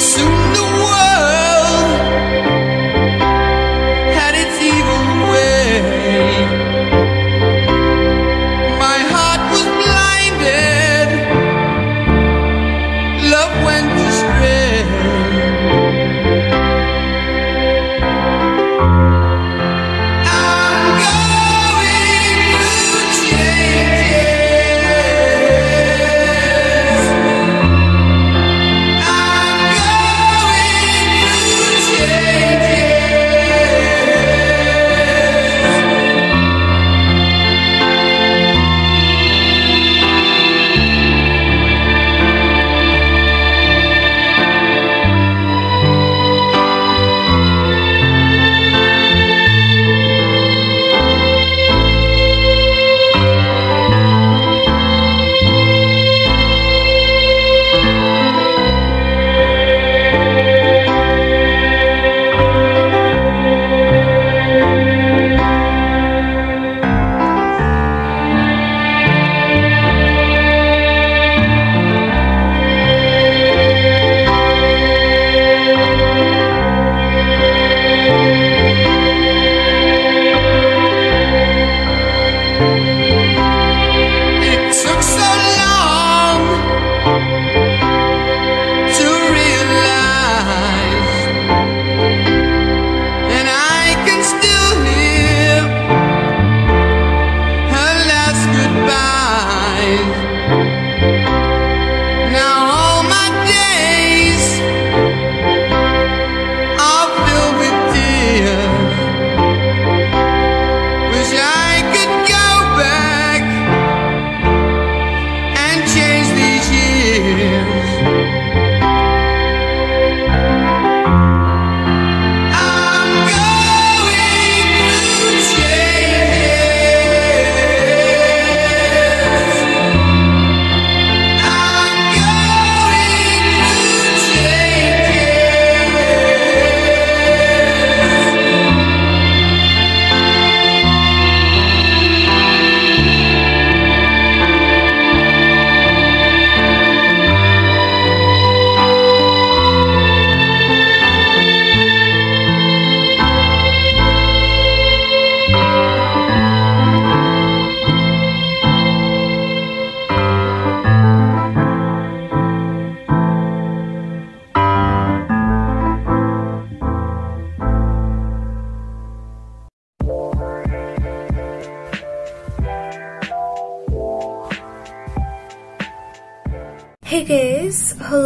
soon.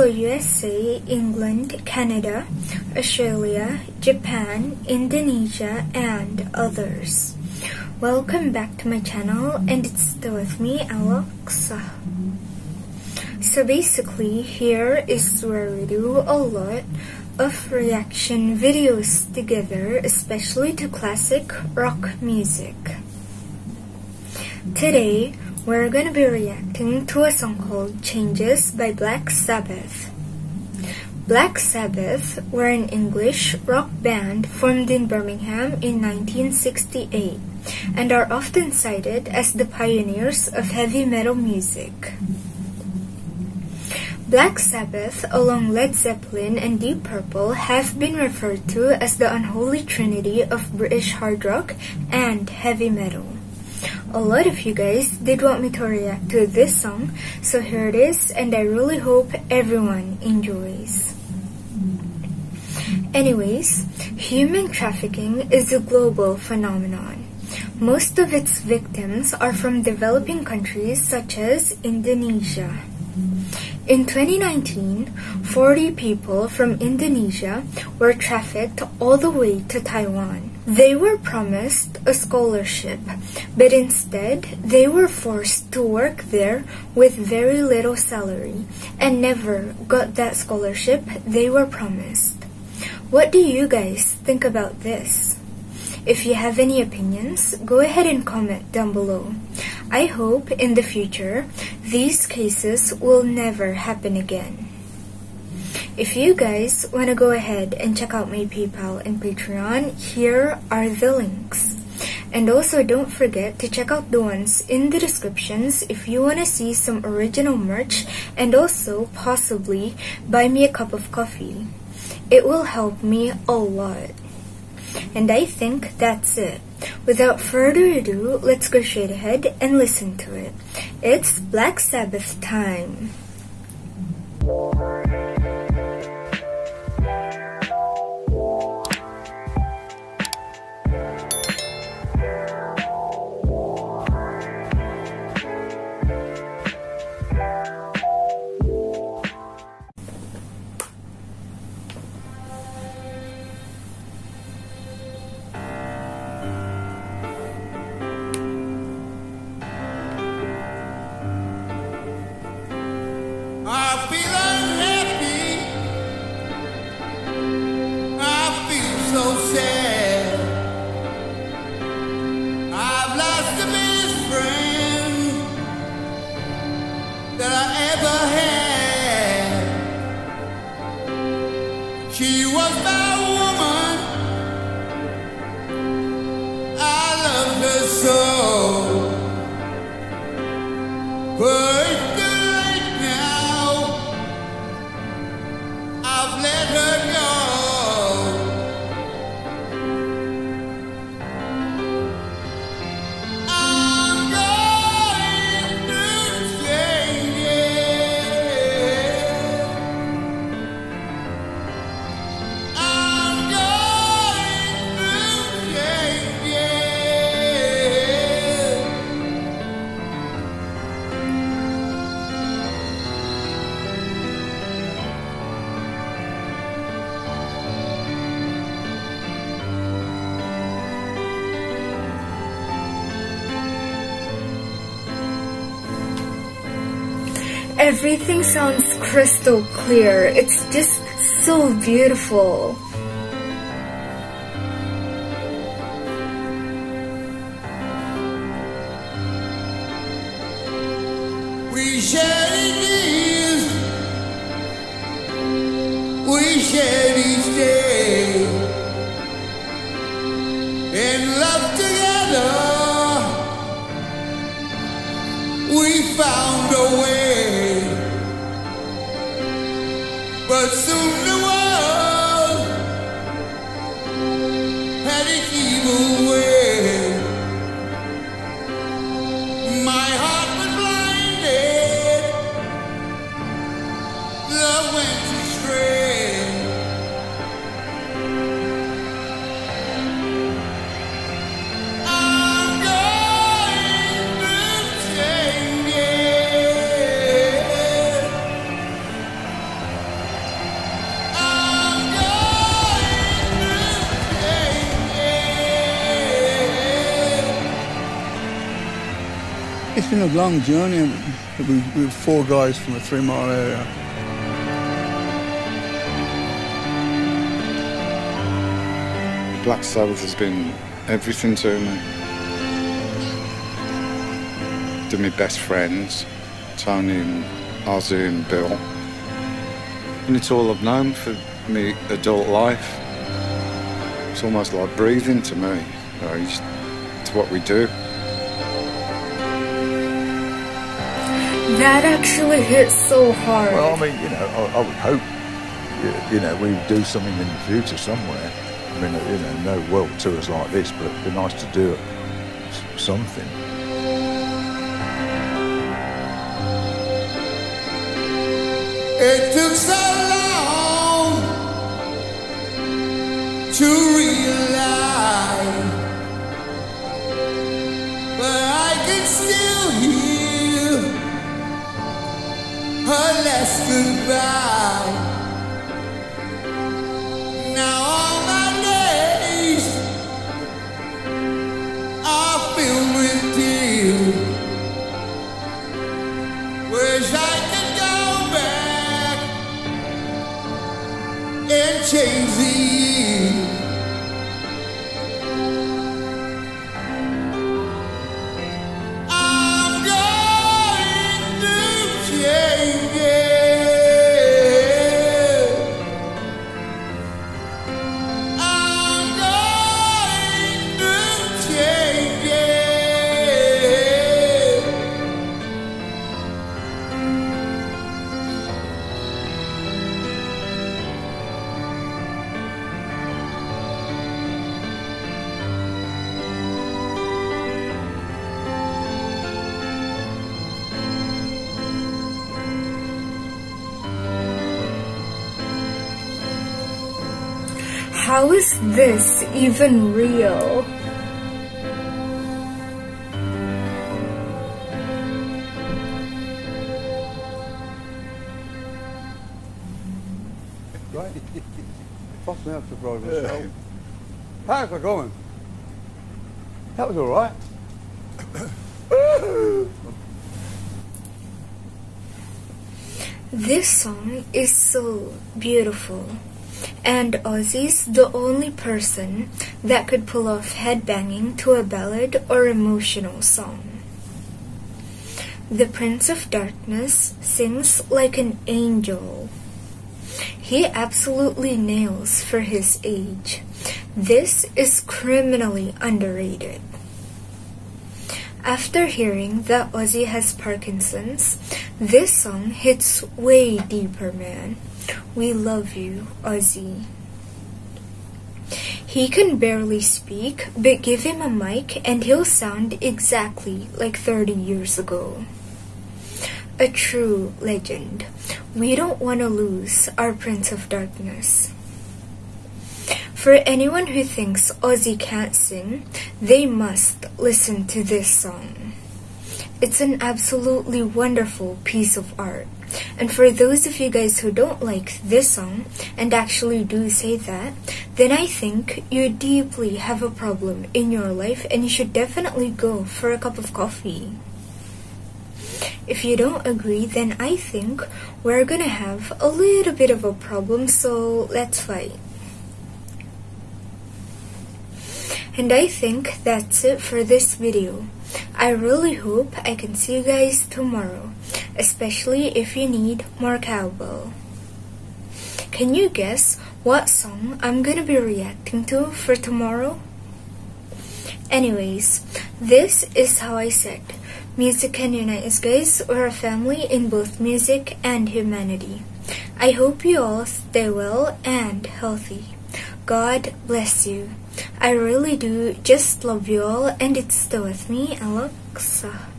USA, England, Canada, Australia, Japan, Indonesia, and others. Welcome back to my channel and it's still with me, Elok Hsu. So basically, here is where we do a lot of reaction videos together, especially to classic rock music. Today, we're gonna be reacting to a song called Changes by Black Sabbath. Black Sabbath were an English rock band formed in Birmingham in 1968 and are often cited as the pioneers of heavy metal music. Black Sabbath, along Led Zeppelin and Deep Purple, have been referred to as the unholy trinity of British hard rock and heavy metal. A lot of you guys did want me to react to this song, so here it is, and I really hope everyone enjoys. Anyways, human trafficking is a global phenomenon. Most of its victims are from developing countries such as Indonesia. In 2019, 40 people from Indonesia were trafficked all the way to Taiwan. They were promised a scholarship, but instead they were forced to work there with very little salary and never got that scholarship they were promised. What do you guys think about this? If you have any opinions, go ahead and comment down below. I hope in the future these cases will never happen again. If you guys want to go ahead and check out my PayPal and Patreon, here are the links. And also don't forget to check out the ones in the descriptions if you want to see some original merch and also possibly buy me a cup of coffee. It will help me a lot. And I think that's it. Without further ado, let's go straight ahead and listen to it. It's Black Sabbath time. I've let Everything sounds crystal clear. It's just so beautiful. We shared years, we shared each day, and love together. We found a way, but been a long journey. We, we were four guys from a three mile area. Black Sabbath has been everything to me. To my best friends, Tony and Ozzy and Bill. And it's all I've known for my adult life. It's almost like breathing to me. You know, it's what we do. That actually hits so hard. Well, I mean, you know, I, I would hope, you, you know, we would do something in the future somewhere. I mean, you know, no world tours like this, but it'd be nice to do something. It took so long to realize, her last goodbye. How is this even real? Right? Fuck me up to drive myself. How's it going? That was all right. This song is so beautiful. And Ozzy's the only person that could pull off headbanging to a ballad or emotional song. The Prince of Darkness sings like an angel. He absolutely nails for his age. This is criminally underrated. After hearing that Ozzy has Parkinson's, this song hits way deeper, man. We love you, Ozzy. He can barely speak, but give him a mic and he'll sound exactly like 30 years ago. A true legend. We don't want to lose our Prince of Darkness. For anyone who thinks Ozzy can't sing, they must listen to this song. It's an absolutely wonderful piece of art. And for those of you guys who don't like this song and actually do say that, then I think you deeply have a problem in your life and you should definitely go for a cup of coffee. If you don't agree, then I think we're gonna have a little bit of a problem, so let's fight. And I think that's it for this video. I really hope I can see you guys tomorrow, especially if you need more cowbell. Can you guess what song I'm gonna be reacting to for tomorrow? Anyways, this is how I said music can unite us guys. We're a family in both music and humanity. I hope you all stay well and healthy. God bless you. I really do just love you all, and it's still with me, Elok Hsu.